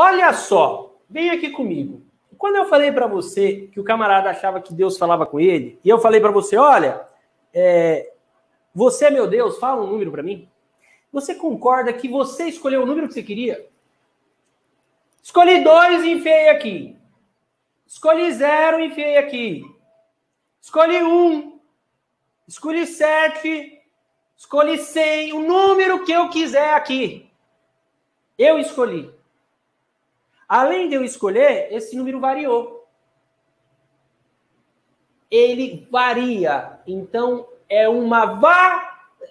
Olha só, vem aqui comigo. Quando eu falei para você que o camarada achava que Deus falava com ele, e eu falei para você, olha, é, você é meu Deus, fala um número para mim. Você concorda que você escolheu o número que você queria? Escolhi dois e enfiei aqui. Escolhi zero e enfiei aqui. Escolhi um. Escolhi sete. Escolhi cem. O número que eu quiser aqui. Eu escolhi. Além de eu escolher, esse número variou. Ele varia. Então, é uma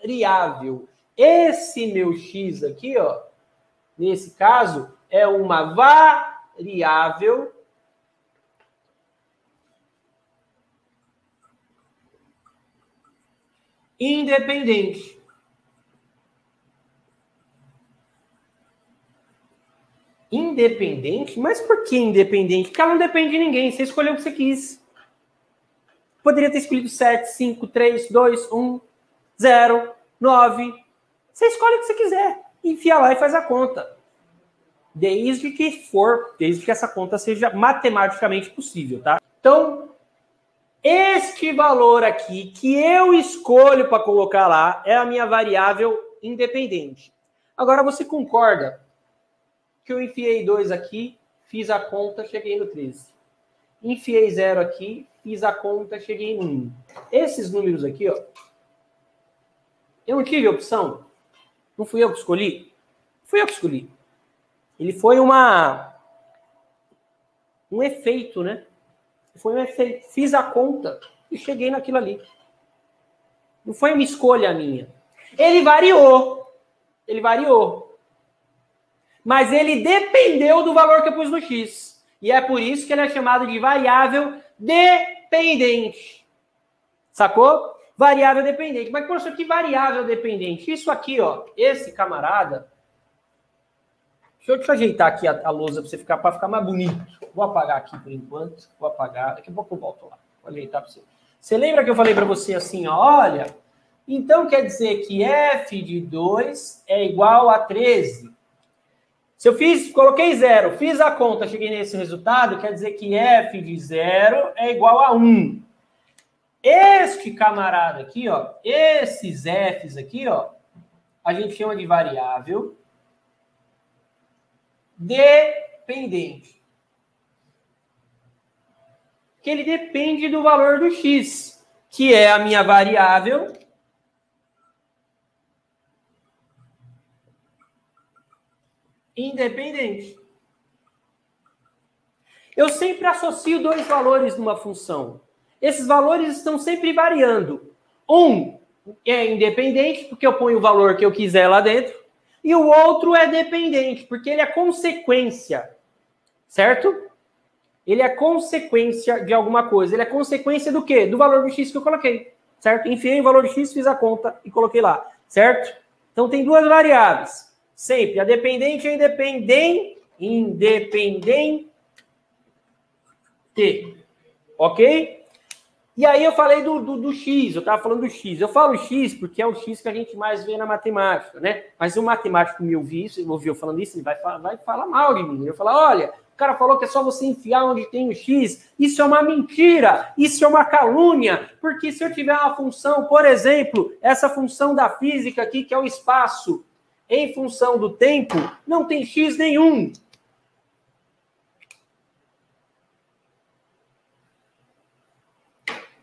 variável. Esse meu x aqui, ó, nesse caso, é uma variável independente. Independente? Mas por que independente? Porque ela não depende de ninguém. Você escolheu o que você quis. Poderia ter escolhido 7, 5, 3, 2, 1, 0, 9. Você escolhe o que você quiser. Enfia lá e faz a conta. Desde que for, desde que essa conta seja matematicamente possível, tá? Então, este valor aqui que eu escolho para colocar lá é a minha variável independente. Agora você concorda que eu enfiei 2 aqui, fiz a conta, cheguei no 13. Enfiei 0 aqui, fiz a conta, cheguei no 1. Esses números aqui, ó, eu não tive opção. Não fui eu que escolhi. Fui eu que escolhi. Ele foi uma um efeito, né? Foi um efeito. Fiz a conta e cheguei naquilo ali. Não foi uma escolha minha. Ele variou. Ele variou mas ele dependeu do valor que eu pus no x. E é por isso que ele é chamado de variável dependente. Sacou? Variável dependente. Mas, professor, que variável dependente? Isso aqui, ó, esse camarada. Deixa eu, eu ajeitar aqui a, a lousa para ficar, ficar mais bonito. Vou apagar aqui por enquanto. Vou apagar. Daqui a pouco eu volto lá. Vou ajeitar para você. Você lembra que eu falei para você assim, ó, olha, então quer dizer que f de 2 é igual a 13. Se eu fiz, coloquei zero, fiz a conta, cheguei nesse resultado, quer dizer que f de zero é igual a 1. Este camarada aqui, ó, esses f's aqui, ó, a gente chama de variável dependente. Que ele depende do valor do x, que é a minha variável independente. Eu sempre associo dois valores numa função. Esses valores estão sempre variando. Um é independente, porque eu ponho o valor que eu quiser lá dentro, e o outro é dependente, porque ele é consequência. Certo? Ele é consequência de alguma coisa. Ele é consequência do quê? Do valor do x que eu coloquei. Certo? Enfiei o valor do x, fiz a conta e coloquei lá. Certo? Então tem duas variáveis. Sempre. A dependente é independente. Independente. Ok? E aí eu falei do, do, do, X, eu estava falando do X. Eu falo X porque é o X que a gente mais vê na matemática, né? Mas o matemático me ouvir isso, ouviu falando isso, ele vai, vai falar mal de mim. Eu falar, olha, o cara falou que é só você enfiar onde tem o X. Isso é uma mentira, isso é uma calúnia, porque se eu tiver uma função, por exemplo, essa função da física aqui, que é o espaço, em função do tempo, não tem x nenhum.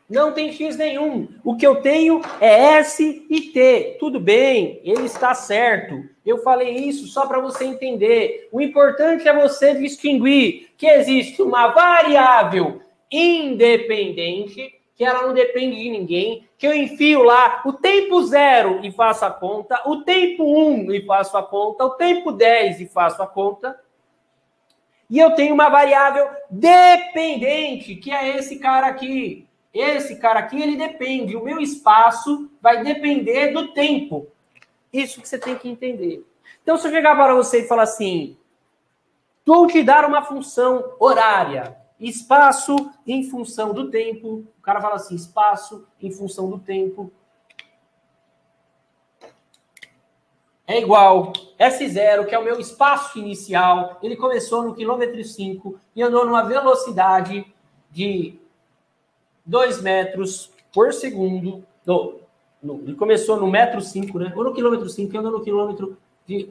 Não tem x nenhum. O que eu tenho é S e T. Tudo bem, ele está certo. Eu falei isso só para você entender. O importante é você distinguir que existe uma variável independente que ela não depende de ninguém, que eu enfio lá o tempo zero e faço a conta, o tempo um e faço a conta, o tempo 10 e faço a conta. E eu tenho uma variável dependente, que é esse cara aqui. Esse cara aqui, ele depende. O meu espaço vai depender do tempo. Isso que você tem que entender. Então, se eu chegar para você e falar assim, vou te dar uma função horária, espaço em função do tempo. O cara fala assim, espaço em função do tempo. é igual S0, que é o meu espaço inicial. Ele começou no quilômetro 5 e andou numa velocidade de 2 metros por segundo. No, no, ele começou no metro 5, né? Ou no quilômetro 5, andou no quilômetro de.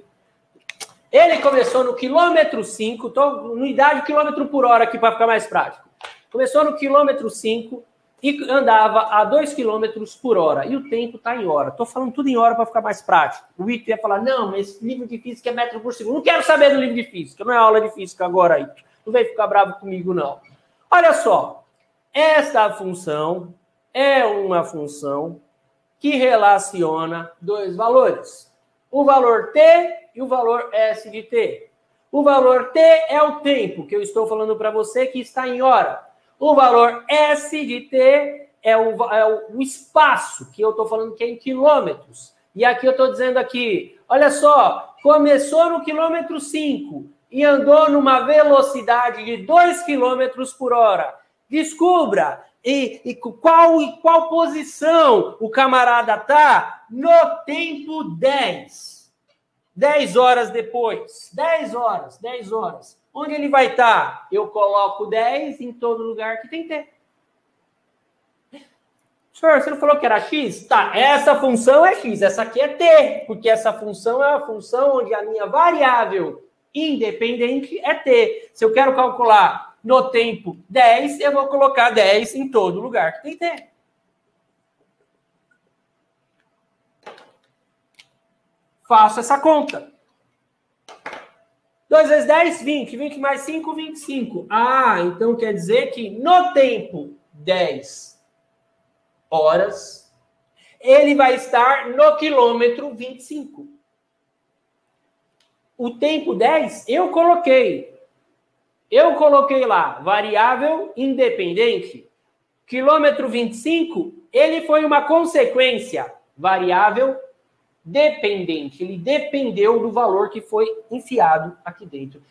Ele começou no quilômetro 5, estou unidade quilômetro por hora aqui para ficar mais prático. Começou no quilômetro 5 e andava a 2 km por hora. E o tempo está em hora. Estou falando tudo em hora para ficar mais prático. O Ito ia falar: não, mas esse livro de física é metro por segundo. Não quero saber do livro de física, não é aula de física agora, Ito. Não vem ficar bravo comigo, não. Olha só. Esta função é uma função que relaciona dois valores: o valor t e o valor s de t. O valor t é o tempo que eu estou falando para você que está em hora. O valor S de T é o, é o espaço, que eu estou falando que é em quilômetros. E aqui eu estou dizendo aqui, olha só, começou no quilômetro 5 e andou numa velocidade de 2 quilômetros por hora. Descubra e, e, qual, e qual posição o camarada tá no tempo 10. 10 horas depois. 10 horas, 10 horas. Onde ele vai estar? Tá? Eu coloco 10 em todo lugar que tem T. Senhor, você não falou que era X? Tá, essa função é X, essa aqui é T, porque essa função é a função onde a minha variável independente é T. Se eu quero calcular no tempo 10, eu vou colocar 10 em todo lugar que tem T. Faço essa conta. 2 vezes 10, 20. 20 mais 5, 25. Ah, então quer dizer que no tempo 10 horas, ele vai estar no quilômetro 25. O tempo 10 eu coloquei. Eu coloquei lá, variável independente. Quilômetro 25, ele foi uma consequência, variável dependente. Ele dependeu do valor que foi enfiado aqui dentro.